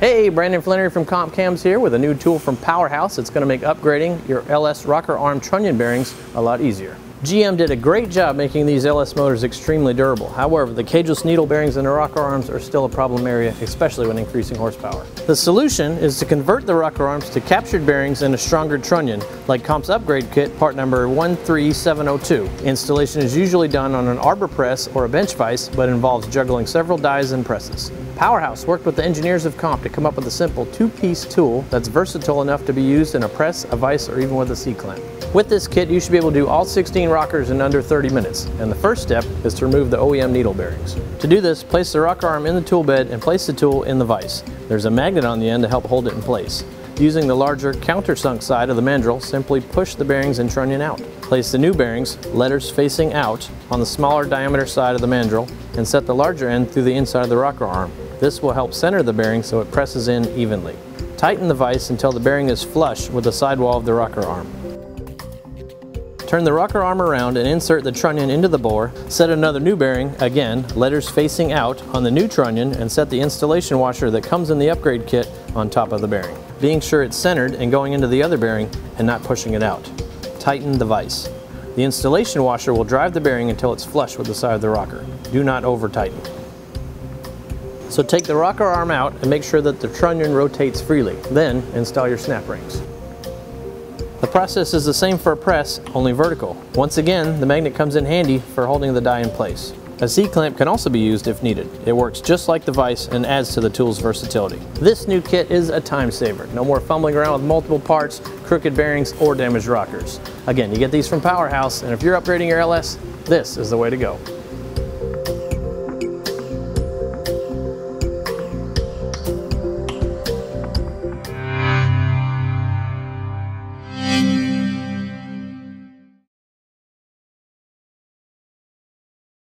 Hey, Brandon Flannery from Comp Cams here with a new tool from Powerhouse. It's going to make upgrading your LS rocker arm trunnion bearings a lot easier. GM did a great job making these LS motors extremely durable. However, the cageless needle bearings in the rocker arms are still a problem area, especially when increasing horsepower. The solution is to convert the rocker arms to captured bearings in a stronger trunnion, like Comp's upgrade kit part number 13702. Installation is usually done on an arbor press or a bench vise, but involves juggling several dies and presses. Powerhouse worked with the engineers of Comp to come up with a simple two-piece tool that's versatile enough to be used in a press, a vise, or even with a C-clamp. With this kit, you should be able to do all 16 rockers in under 30 minutes, and the first step is to remove the OEM needle bearings. To do this, place the rocker arm in the tool bed and place the tool in the vise. There's a magnet on the end to help hold it in place. Using the larger countersunk side of the mandrel, simply push the bearings and trunnion out. Place the new bearings, letters facing out, on the smaller diameter side of the mandrel and set the larger end through the inside of the rocker arm. This will help center the bearing so it presses in evenly. Tighten the vise until the bearing is flush with the sidewall of the rocker arm. Turn the rocker arm around and insert the trunnion into the bore. Set another new bearing, again, letters facing out, on the new trunnion and set the installation washer that comes in the upgrade kit on top of the bearing. Being sure it's centered and going into the other bearing and not pushing it out. Tighten the vise. The installation washer will drive the bearing until it's flush with the side of the rocker. Do not over tighten. So take the rocker arm out and make sure that the trunnion rotates freely. Then install your snap rings. The process is the same for a press, only vertical. Once again, the magnet comes in handy for holding the die in place. A C-clamp can also be used if needed. It works just like the vise and adds to the tool's versatility. This new kit is a time saver. No more fumbling around with multiple parts, crooked bearings, or damaged rockers. Again, you get these from Powerhouse, and if you're upgrading your LS, this is the way to go.